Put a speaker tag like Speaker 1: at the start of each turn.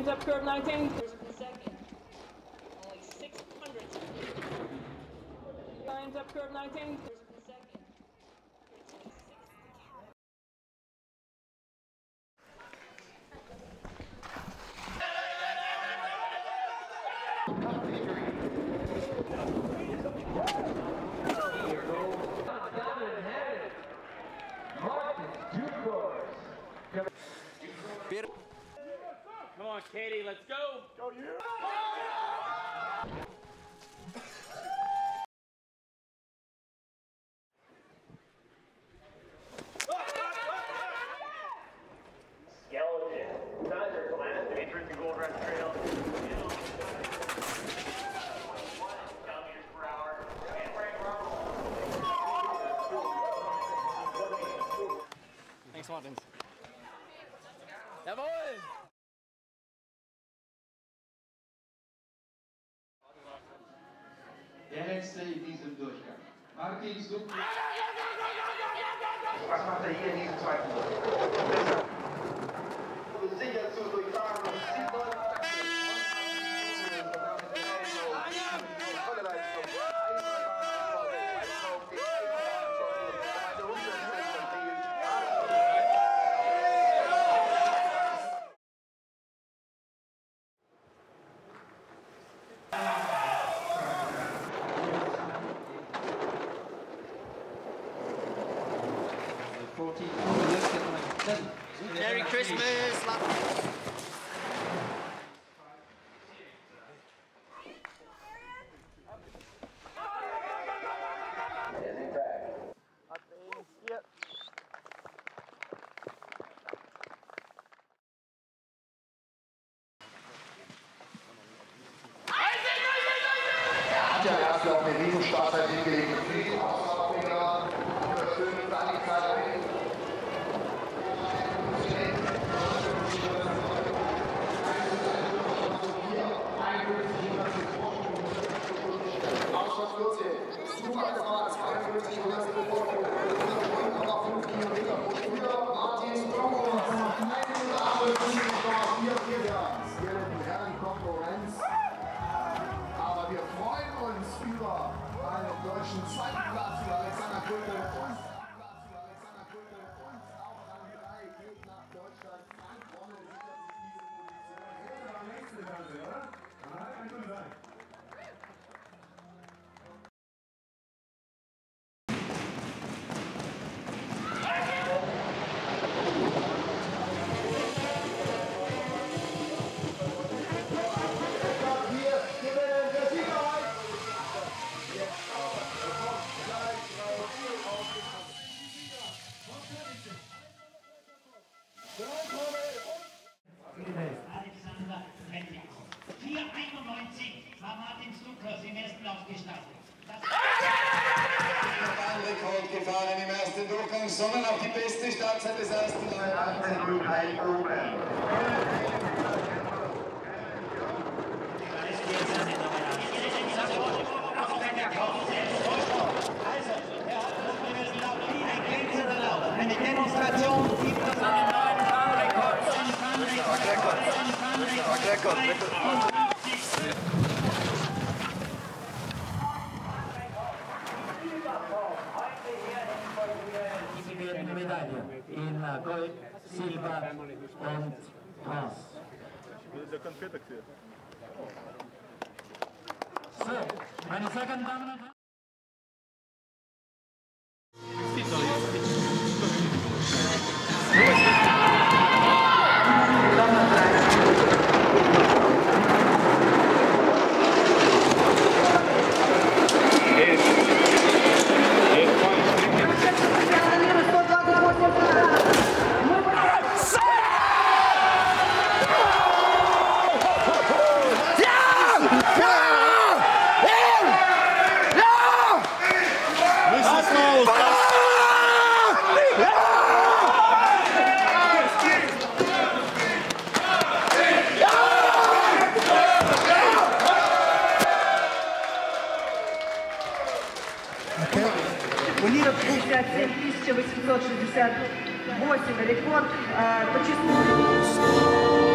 Speaker 1: 19. Second. Only six hundredths. Lines up curve 19. Second.
Speaker 2: Come on, Katie. Let's go. Go you. Skeleton. Neither
Speaker 3: Thanks, Watkins. Jawohl!
Speaker 4: Der letzte in diesem Durchgang. Martin Supp. Was macht er hier in diesem zweiten Durchgang? Sicher zu durchfahren
Speaker 3: Merry Christmas!
Speaker 4: Hat ja erst auch eine Riesenstartzeit hingelegt. Super gefahren, 52 100 Sekunden, aber 5 Kilometer pro Stunde.
Speaker 5: Stuckers im ersten Lauf gestartet.
Speaker 6: Rekord gefahren im ersten Durchgang, sondern auch die beste Startzeit des ersten
Speaker 5: Eine Demonstration gibt es
Speaker 7: Gold, Silber und Bronze. So, meine sehr geehrten Damen und Herren. Okay.
Speaker 8: У мира 57 868 рекорд э, по числу.